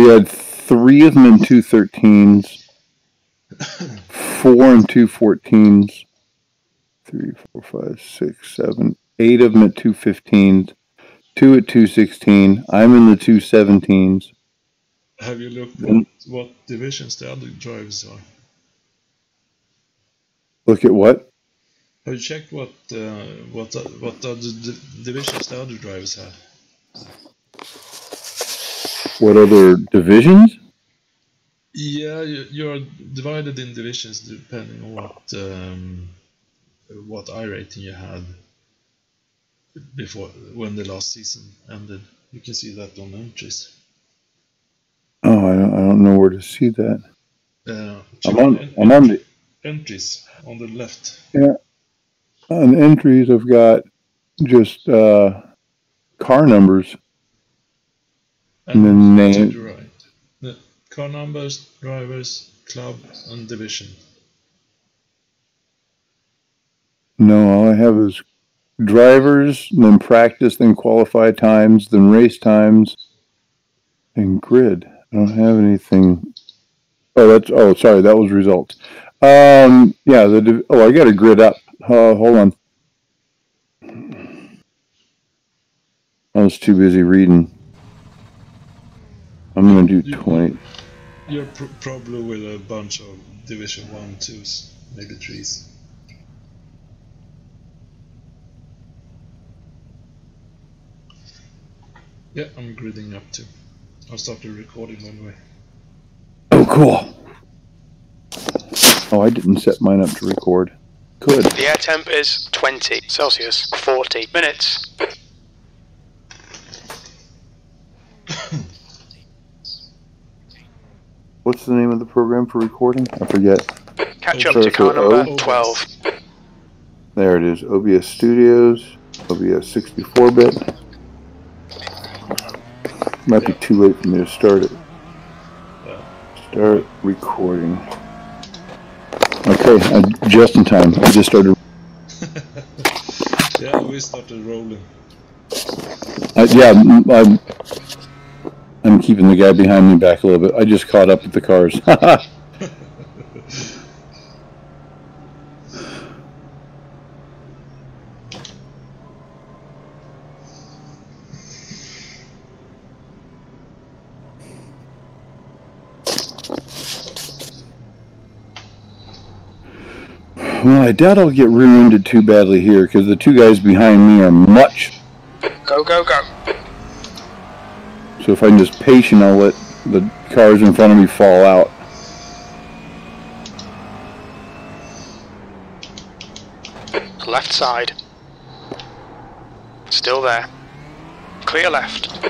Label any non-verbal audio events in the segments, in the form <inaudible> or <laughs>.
We had three of them in two 13s, four and two 14s, three, four, five, six, seven, eight of them at two 15s, two at two 16. I'm in the two 17s. Have you looked Mm. at what divisions the other drivers are? Look at what? Have you checked what uh, what o- what other di- divisions the other drivers have? What other divisions? Yeah, you, you're divided in divisions depending on what um, what iRating you had before when the last season ended. You can see that on entries. Oh, I don't, I don't know where to see that. Uh, I'm on, I'm on the, entries on the left. Yeah, on entries. I've got just, uh, car numbers. And then to name. the right. The car numbers, drivers, club, and division. No, all I have is drivers, then practice, then qualified times, then race times, and grid. I don't have anything. Oh, that's, oh, sorry, that was results. Um, yeah, the, oh, I got a grid up. Uh, hold on. I was too busy reading. I'm gonna do You- 20. You're pr- probably with a bunch of division one, twos, maybe threes. Yeah, I'm gridding up too. I'll start the recording by the way. Oh, cool. Oh, I didn't set mine up to record. Good. The air temp is 20 Celsius, 40 minutes. What's the name of the program for recording? I forget. Catch up Sorry to car for O. number 12. There it is. OBS Studios, OBS 64 bit. Might be too late for me to start it. Start recording. Okay, uh, just in time. I just started. <laughs> Yeah, we started rolling. Uh, yeah, mm, I'm, I'm keeping the guy behind me back a little bit. I just caught up with the cars. <laughs> well, I doubt I'll get rear-ended too badly here because the two guys behind me are much Go, go, go. So if I'm just patient, I'll let the cars in front of me fall out. Left side. Still there. Clear left.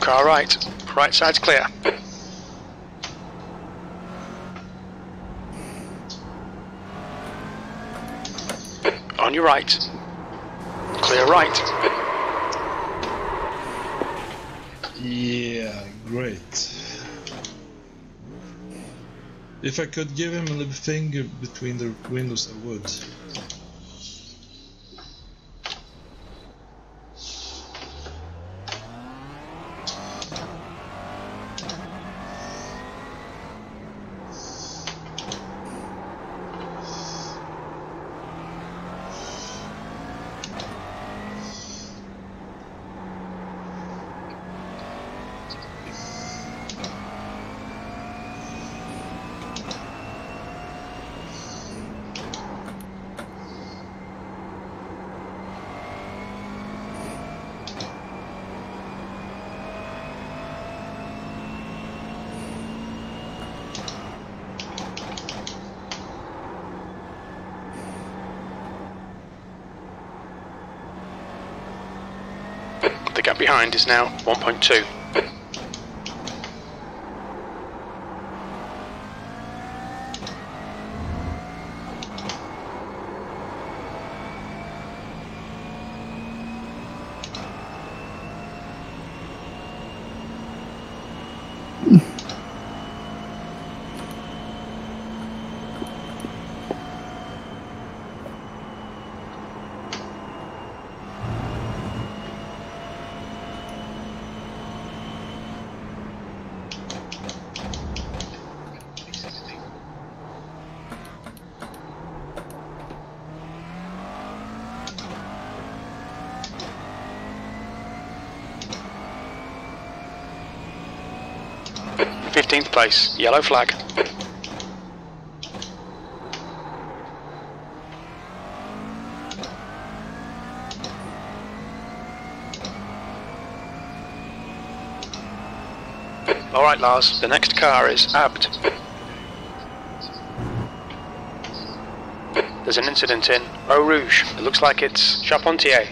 Car right. Right side's clear. On your right. Clear right. Yeah, great. If I could give him a little finger between the windows, I would. The gap behind is now 1.2. place, yellow flag. All right, Lars. The next car is Abt. There's an incident in Eau Rouge. It looks like it's Charpentier.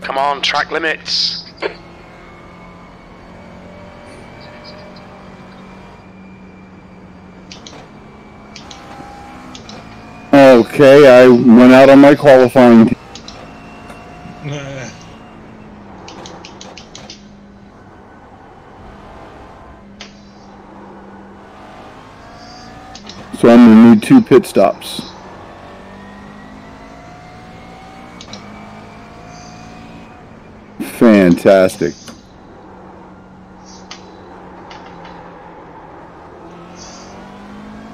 Come on, track limits. Okay, I went out on my qualifying. So I'm gonna need two pit stops. Fantastic.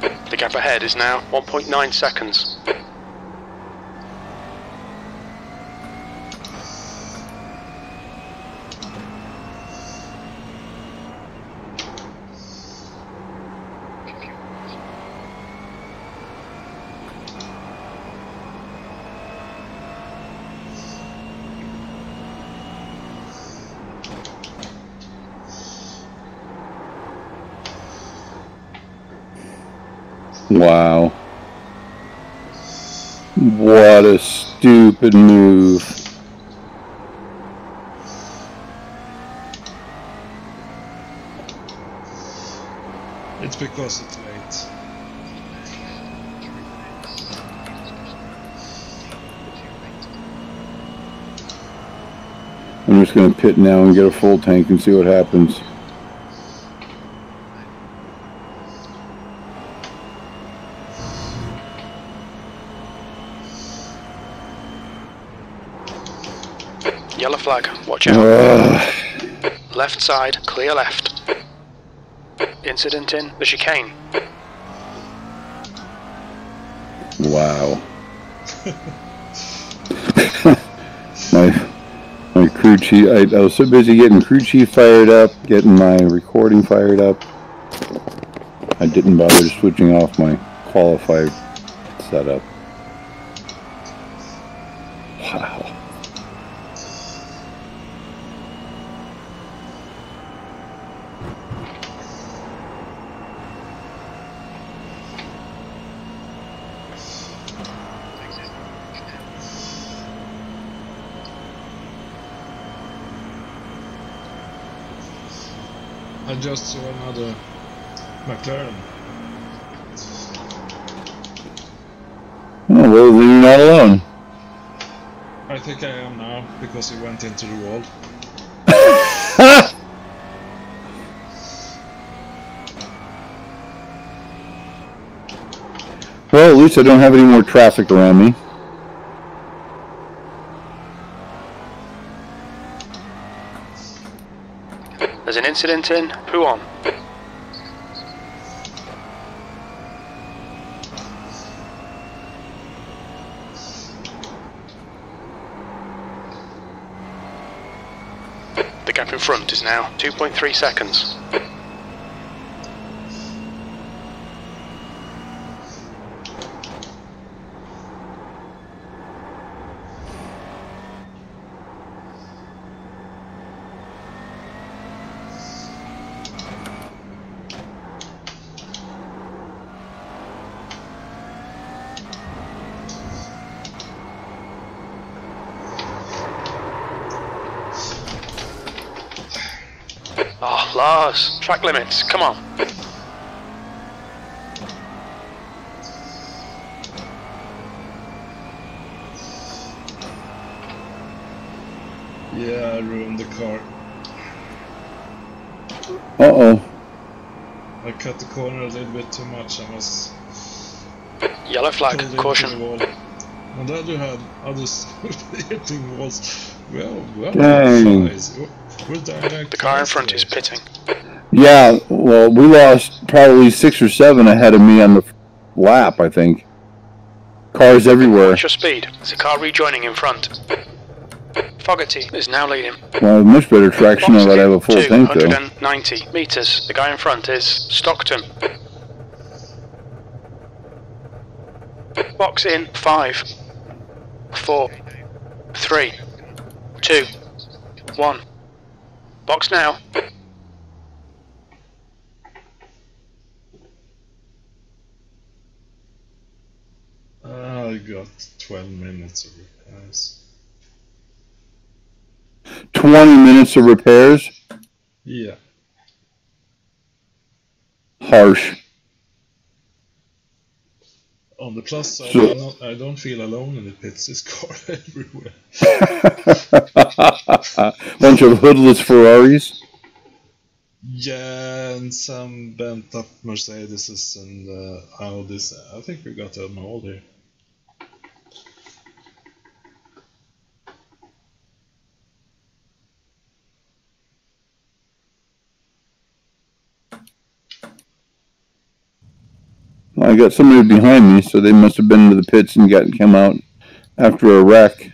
The gap ahead is now 1.9 seconds. Wow. What a stupid move. It's because it's late. I'm just gonna pit now and get a full tank and see what happens. Yellow flag, watch out. Ugh. Left side, clear left. Incident in the chicane. Wow. <laughs> my my crew chief. I, I was so busy getting crew chief fired up, getting my recording fired up. I didn't bother switching off my qualified setup. Wow. I just saw another McLaren. Oh, well, then you're not alone. I think I am now because he went into the wall. <laughs> Well, at least I don't have any more traffic around me. There's an incident in Pouhon. The gap in front is now 2.3 seconds. Oh, Lars, track limits, come on. Yeah, I ruined the car. Uh-oh. I cut the corner a little bit too much. I was Yellow flag, pulled into the caution. wall. On the other <laughs> hand, others hitting walls. Well, well, Dang. guys, we're dying The car in front is pitting. Yeah, well, we lost probably six or seven ahead of me on the lap, I think. Cars everywhere. Watch your speed. There's a car rejoining in front. Fogarty is now leading. Well, much better traction now that I have a full tank, though. hundred and ninety meters. The guy in front is Stockton. Box in five, four, three, two, one. Box now. I got 12 minutes of repairs. 20 minutes of repairs? Yeah. Harsh. On the plus side, So- I'm not, I don't feel alone in the pits. There's <laughs> car everywhere. <laughs> Bunch of hoodless Ferraris. Yeah, and some bent up Mercedeses and uh, Audis. I think we got them all there. I got somebody behind me, so they must have been to the pits and got come out after a wreck.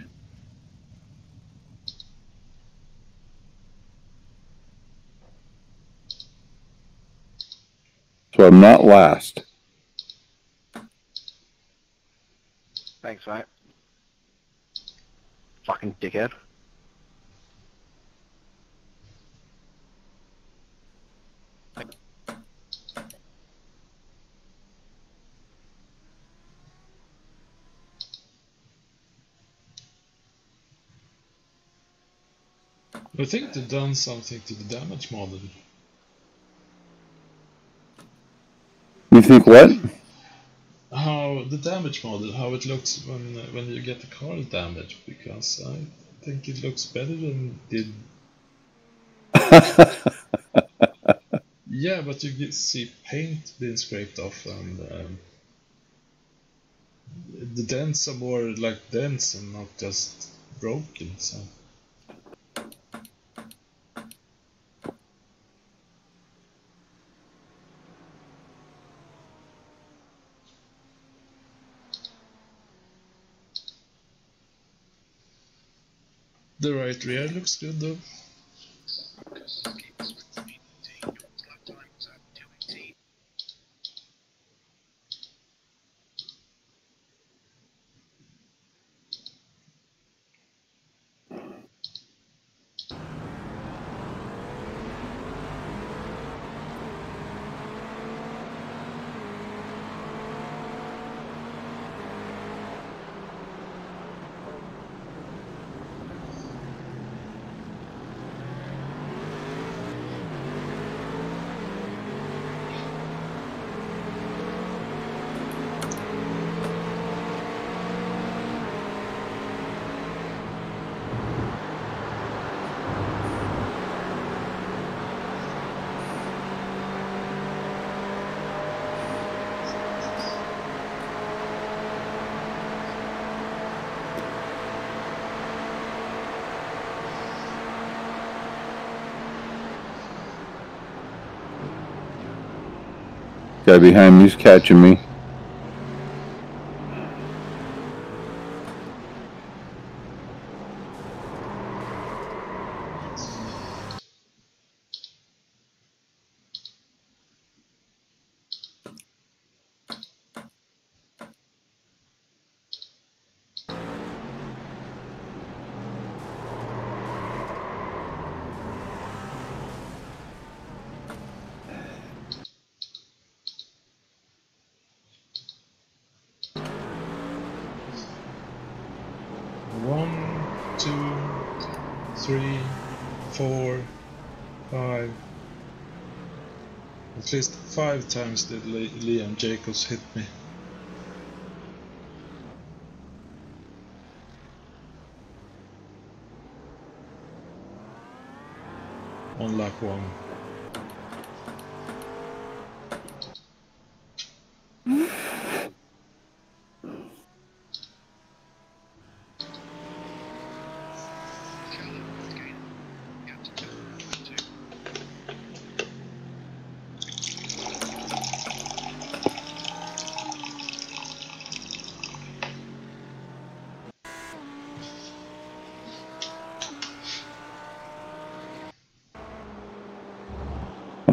So I'm not last. Thanks, mate. Fucking dickhead. I think they've done something to the damage model. You think what? How the damage model, how it looks when when you get the car damaged, because I think it looks better than it did. <laughs> Yeah, but you get, see paint being scraped off, and um, the dents are more like dents and not just broken. So rear looks good though. Guy behind me's catching me. One, two, three, four, five. At least five times did Liam Jacobs hit me. On lap one.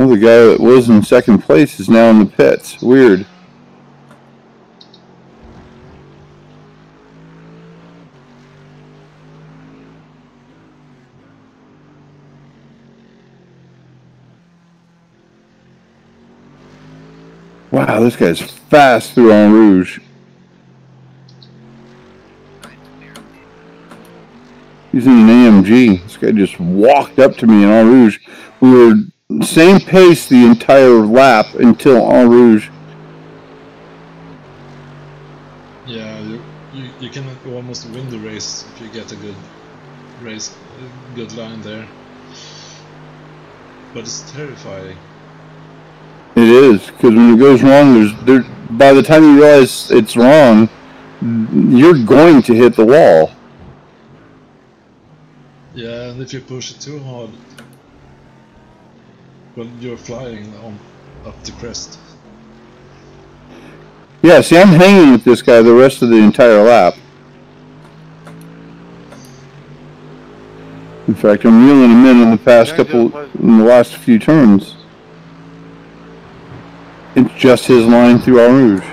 Oh, the guy that was in second place is now in the pits. Weird. Wow, this guy's fast through Eau Rouge. He's in an AMG. This guy just walked up to me in Eau Rouge. We were same pace the entire lap until Eau Rouge. Yeah, you, you, you can almost win the race if you get a good race, good line there. But it's terrifying. It is because when it goes wrong, there's there. By the time you realize it's wrong, you're going to hit the wall. Yeah, and if you push it too hard, well, you're flying on up the crest. Yeah, see, I'm hanging with this guy the rest of the entire lap. In fact, I'm reeling him in in the past couple, in the last few turns. It's just his line through Eau Rouge.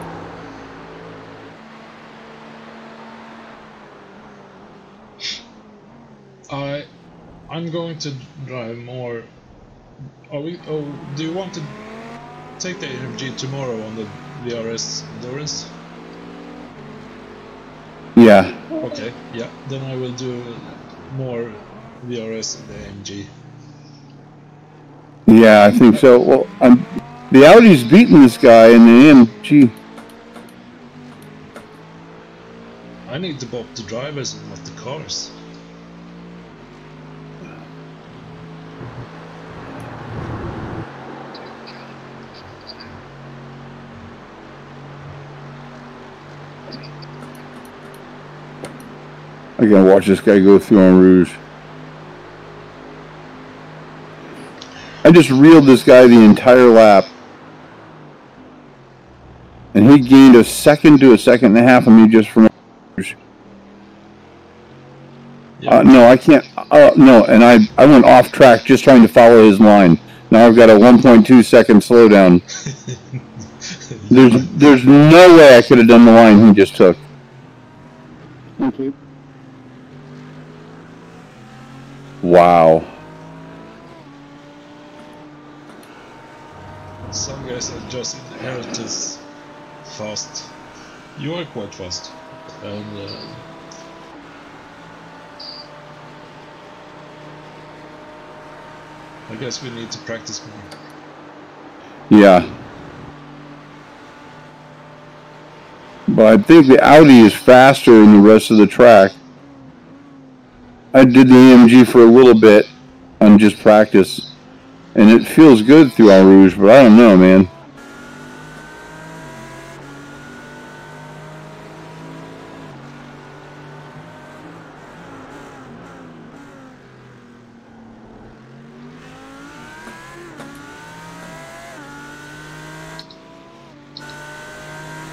I, I'm going to drive more. Are we? Oh, do you want to take the AMG tomorrow on the VRS endurance? Yeah, Okay, yeah. Then I will do more VRS in the AMG. yeah, I think so. Well, I'm, the Audi's beating this guy in the AMG. I need to bop the drivers and not the cars. I gotta watch this guy go through on Rouge. I just reeled this guy the entire lap. And he gained a second to a second and a half of me just from Eau Rouge. Yeah. Uh, no, I can't. Uh, no, and I, I went off track just trying to follow his line. Now I've got a 1.2 second slowdown. <laughs> There's, there's no way I could have done the line he just took. Thank you. Wow. Some guys are just inherited fast. You are quite fast. And uh, I guess we need to practice more. Yeah. But I think the Audi is faster than the rest of the track. I did the AMG for a little bit on just practice, and it feels good through Eau Rouge, but I don't know, man.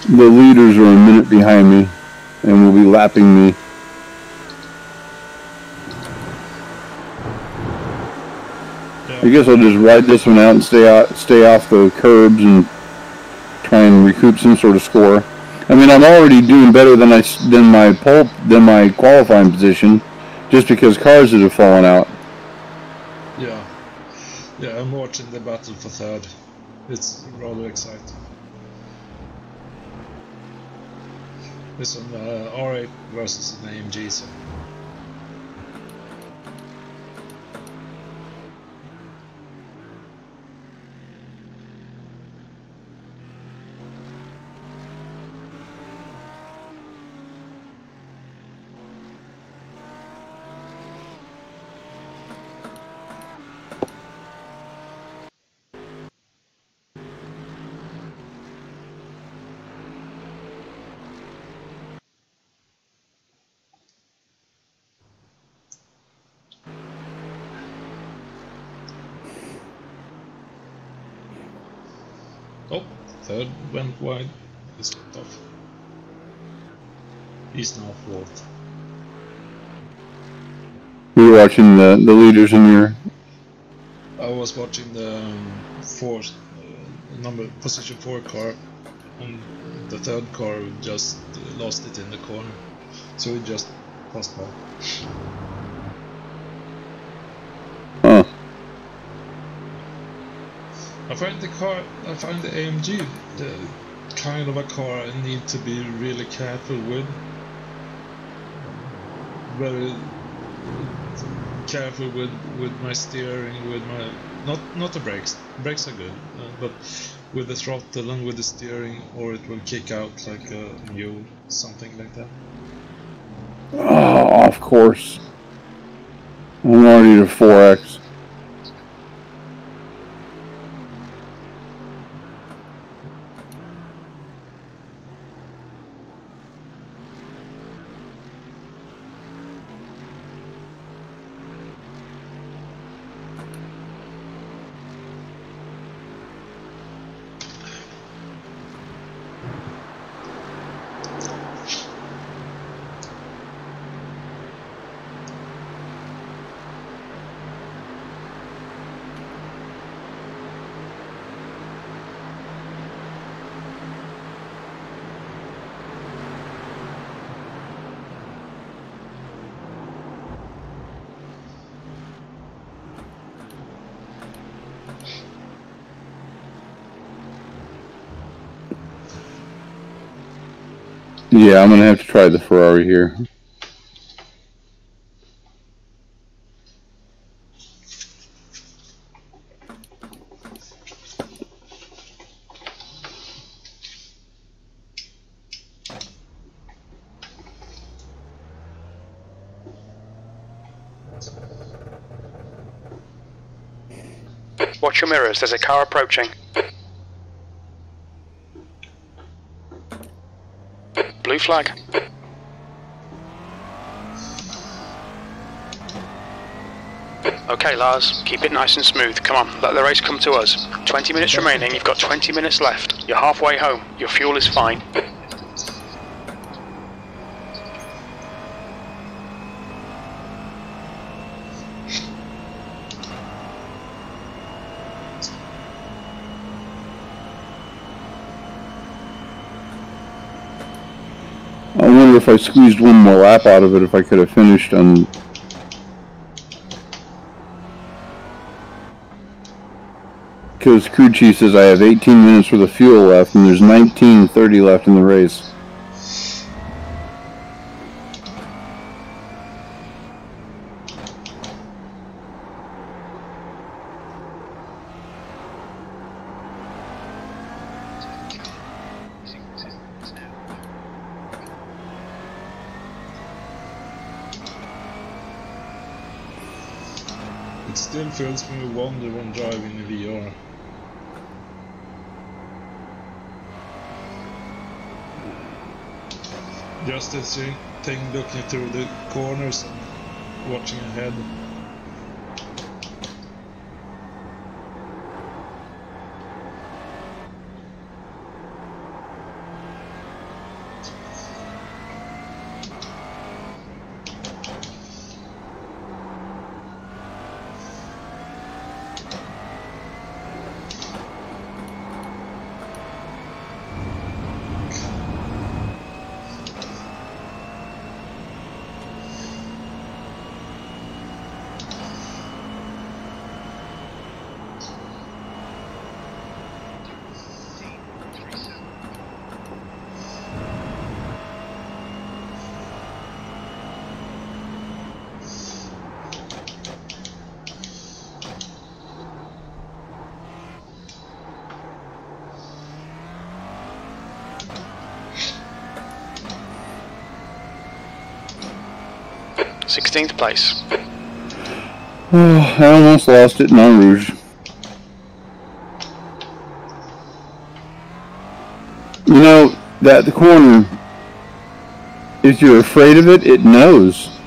The leaders are a minute behind me and will be lapping me. I guess I'll just ride this one out and stay out, stay off the curbs and try and recoup some sort of score. I mean, I'm already doing better than I than my pole than my qualifying position, just because cars have fallen out. Yeah. Yeah, I'm watching the battle for third. It's rather exciting. It's an uh, R8 versus an AMG, so Oh, third went wide. Got off. He's now fourth. Were You're watching the the leaders in your. I I was watching the um, fourth uh, number position four car, and the third car just lost it in the corner, so it just passed by. I find the car, I find the AMG the kind of a car I need to be really careful with. Very careful with with my steering, with my not not the brakes. Brakes are good, uh, but with the throttle and with the steering, or it will kick out like a mule, something like that. Oh, of course. I'm already to 4x. Yeah, I'm gonna have to try the Ferrari here. Watch your mirrors, there's a car approaching. Blue flag. Okay, Lars, keep it nice and smooth. Come on, let the race come to us. 20 minutes remaining, you've got 20 minutes left. You're halfway home, your fuel is fine. I wonder if I squeezed one more lap out of it, if I could have finished on. Because crew chief says I have 18 minutes worth of fuel left, and there's 19:30 left in the race. Still fills me with when driving in VR. Just this thing, thing looking through the corners watching ahead. Sixteenth place. Oh, I almost lost it in Rouge. You know, that the corner, if you're afraid of it, it knows.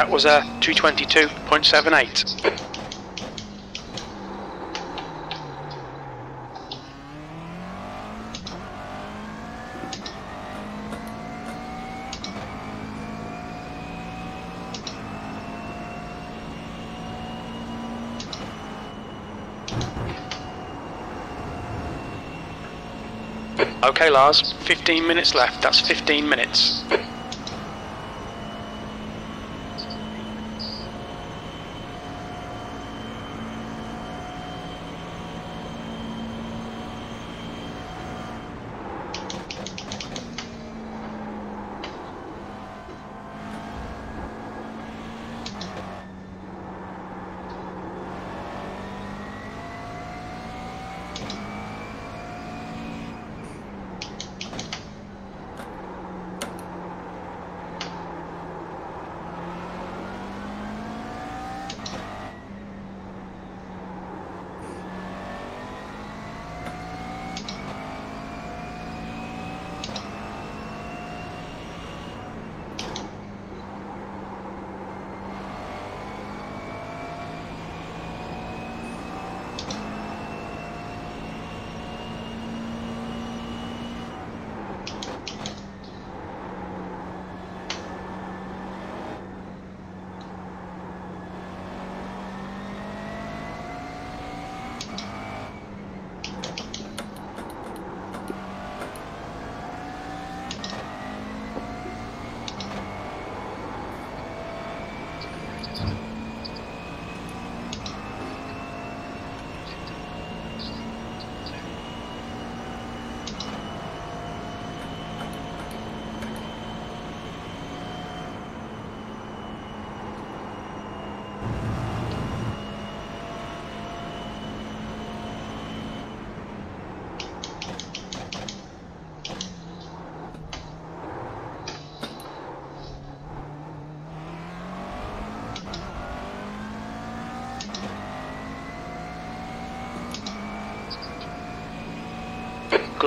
That was a 222.78. Okay, Lars, 15 minutes left. That's 15 minutes.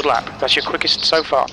Lap. That's your quickest so far.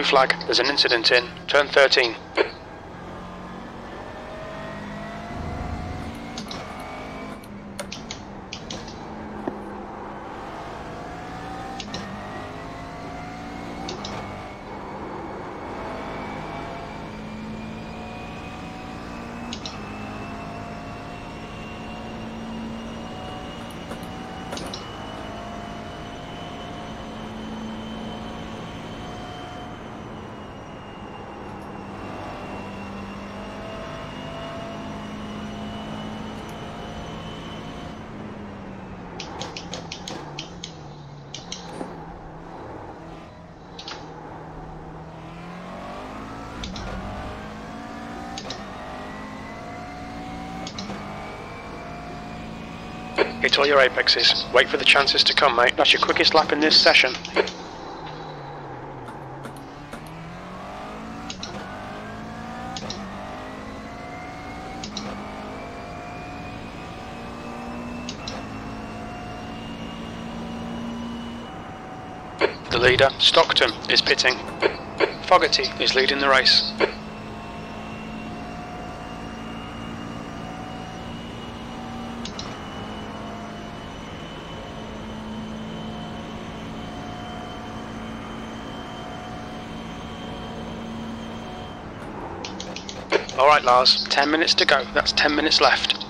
Blue flag. There's an incident in. Turn 13. all your apexes. Wait for the chances to come, mate. That's your quickest lap in this session. The leader, Stockton, is pitting. Fogarty is leading the race. Alright, Lars, 10 minutes to go. That's 10 minutes left.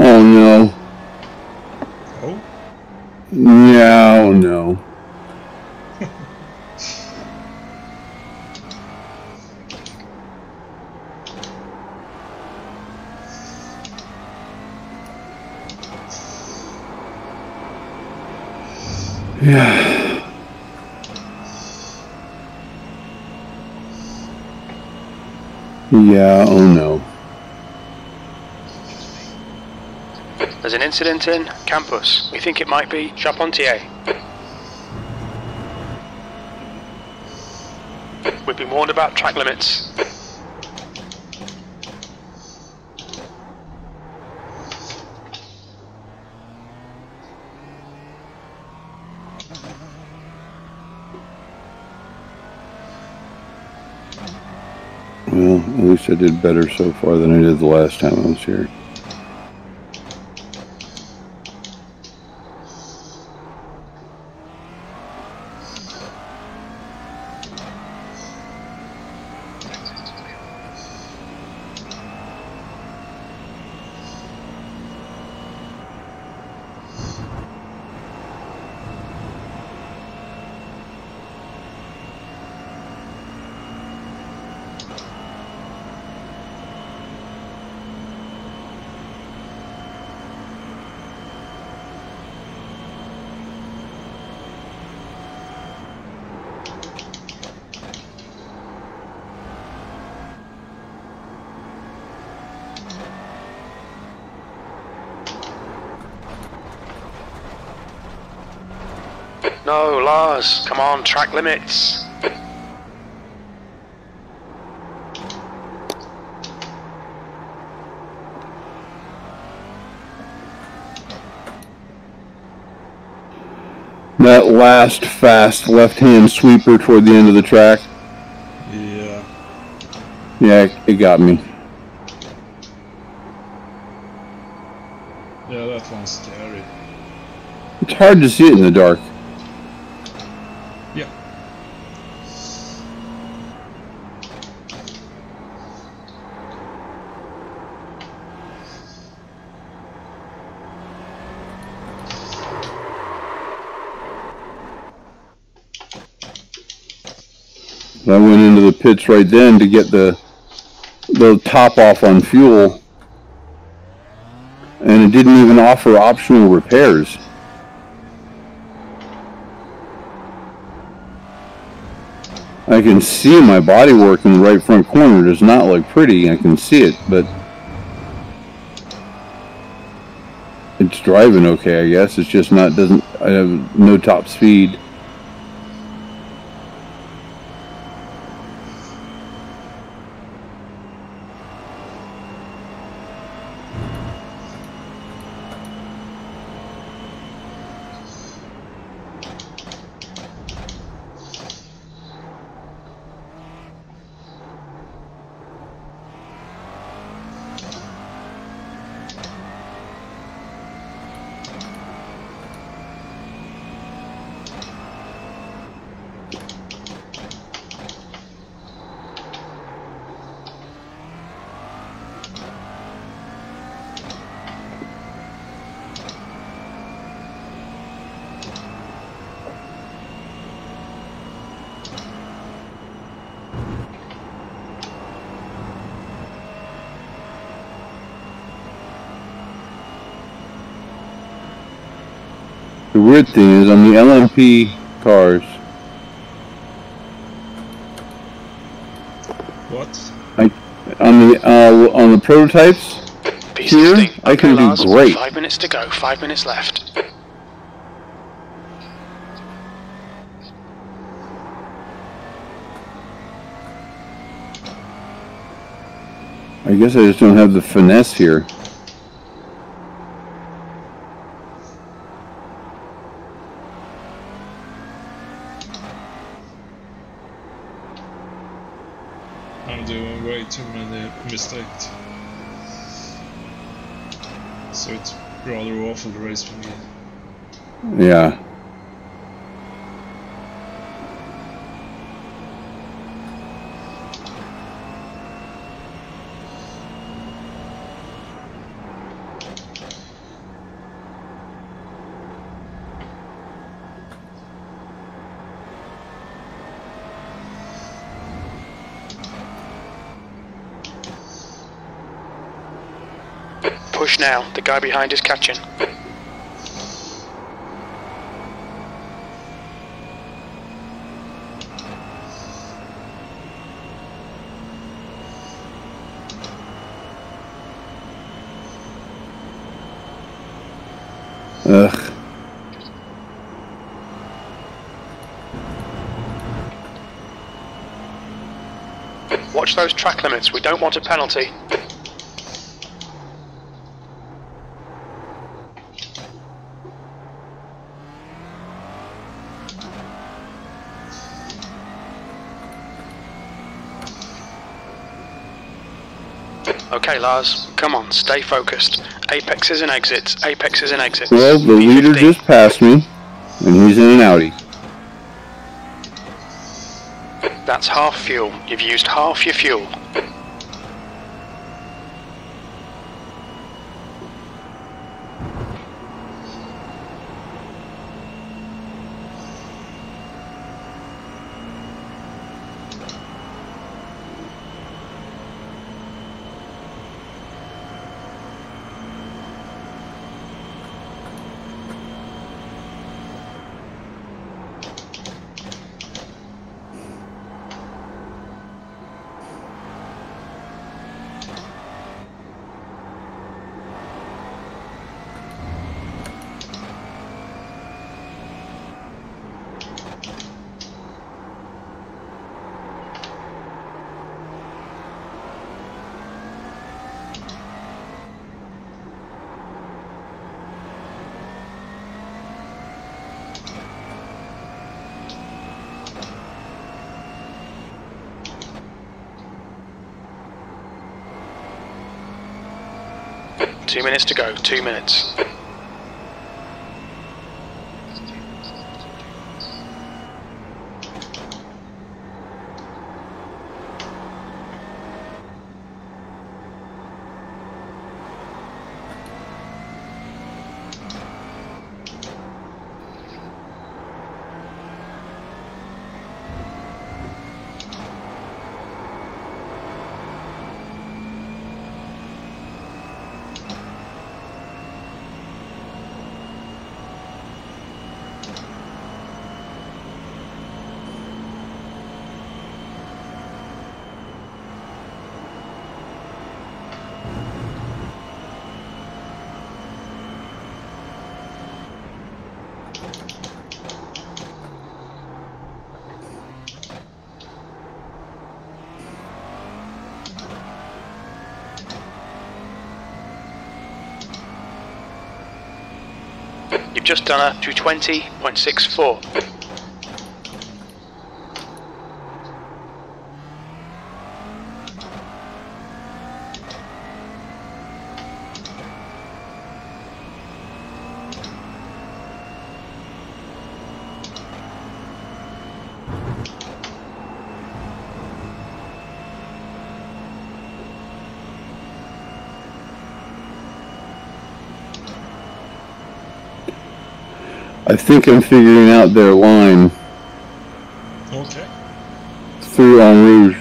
Oh no. Oh, Yeah, oh no. Yeah. Yeah, oh no. There's an incident in campus. We think it might be Charpentier. We've been warned about track limits. Well, at I did better so far than I did the last time I was here. No, Lars, come on, track limits. That last fast left-hand sweeper toward the end of the track, yeah. yeah, it- it got me. Yeah, that one's scary. It's hard to see it in the dark. Yeah. I went into the pits right then to get the the top off on fuel, and it didn't even offer optional repairs. I can see my body work in the right front corner. It does not look pretty. I can see it, but it's driving okay. I guess it's just not doesn't. I have no top speed. The weird thing is on the LMP cars, What? on the uh, on the prototypes, Here, I can okay, do Lars, great. Five minutes to go. Five minutes left. I guess I just don't have the finesse here. I'm doing way too mistakes. So it's rather awful race for me. Yeah. Push now. The guy behind is catching. Ugh. Watch those track limits. We don't want a penalty. Okay, Lars, come on, stay focused. Apexes and exits, apexes and exits. Well, the leader P15. just passed me, and he's in an Audi. That's half fuel. You've used half your fuel. Two minutes to go, two minutes. You've just done a 220.64. I think I'm figuring out their line Okay. through Eau Rouge.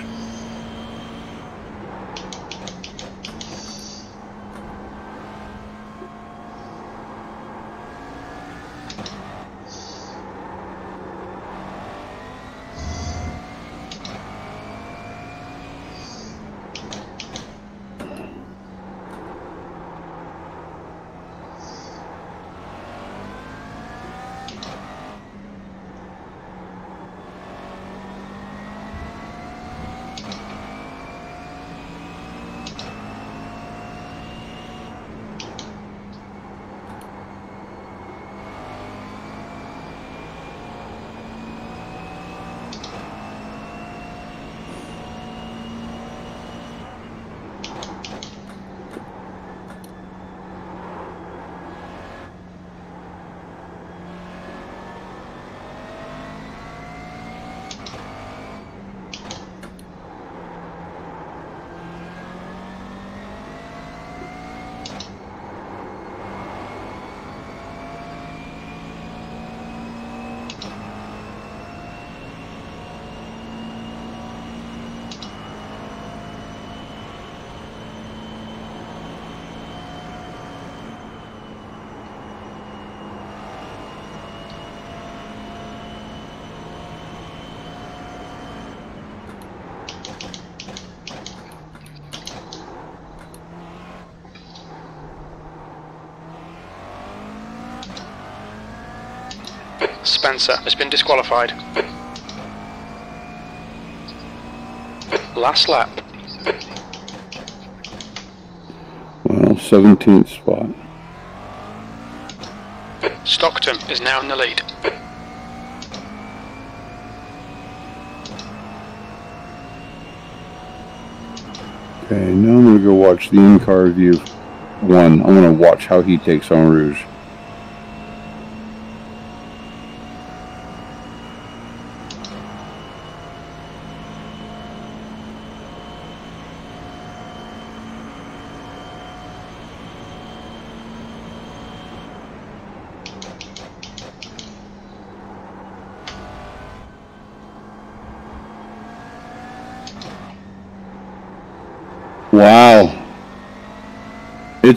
Spencer has been disqualified. Last lap. Well, 17th spot. Stockton is now in the lead. Okay, now I'm gonna go watch the in-car view. One, I'm gonna watch how he takes Eau Rouge. Wow.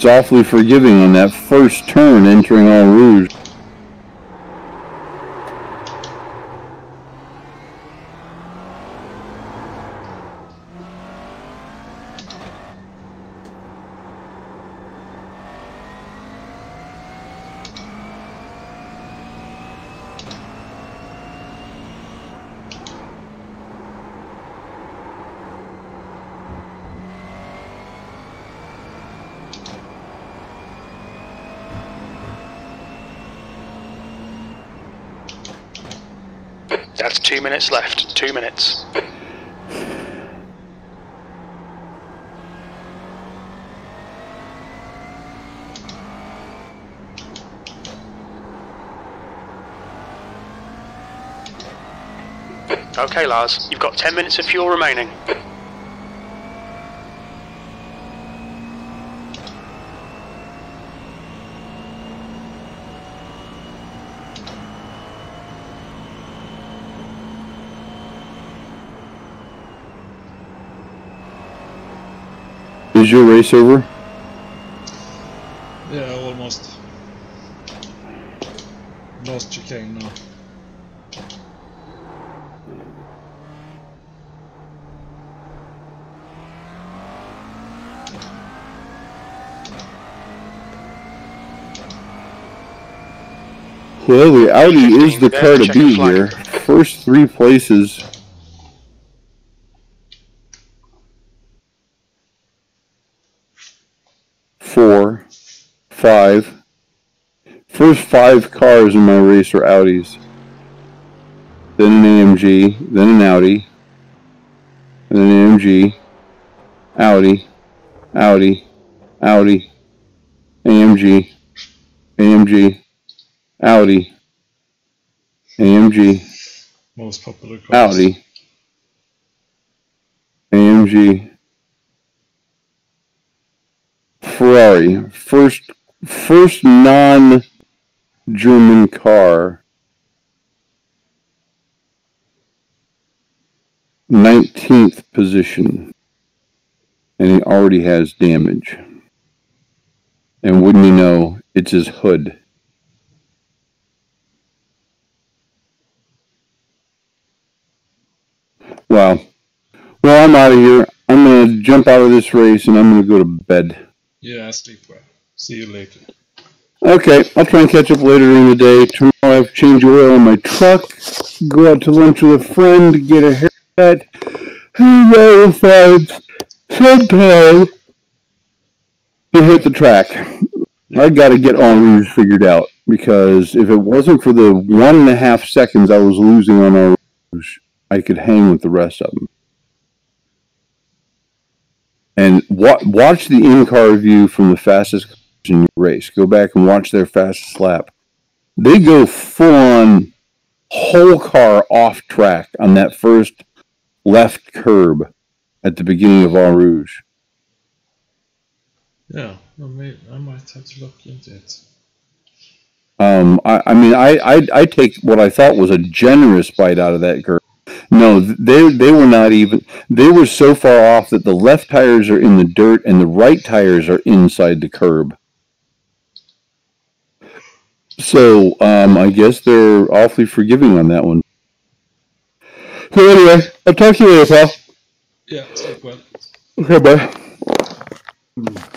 It's awfully forgiving on that first turn entering Eau Rouge. That's two minutes left. Two minutes. Okay, Lars, you've got 10 minutes of fuel remaining. Is your race over? Yeah, almost. Last chicane now. The Audi is the car to beat here. First three places. Four, five. First five cars in my race are Audis. Then an AMG, then an Audi, and then an AMG, Audi, Audi, Audi, AMG, AMG, Audi, AMG, Most popular cars. Audi, AMG, Ferrari. First, first non-German car. 19th position. And he already has damage. And wouldn't you know, it's his hood. Wow. Well, I'm out of here. I'm going to jump out of this race and I'm going to go to bed. Yeah, I sleep well. See you later. Okay, I'll try and catch up later in the day. Tomorrow I have to change oil in my truck, go out to lunch with a friend, get a haircut, with friends, sometime to hit the track. I got to get Eau Rouge figured out because if it wasn't for the one and a half seconds I was losing on our I could hang with the rest of them. And wa- watch the in-car view from the fastest cars in your race. Go back and watch their fastest lap. They go full on whole car off track on that first left curb at the beginning of Eau Rouge. Yeah, I, may, I might have to look into it. Um, I, I mean, I, I I take what I thought was a generous bite out of that curve. No, they they were not even. They were so far off that the left tires are in the dirt and the right tires are inside the curb. So um, I guess they're awfully forgiving on that one. So anyway, I'll talk to you later, pal. Yeah, sleep well. Okay, bye.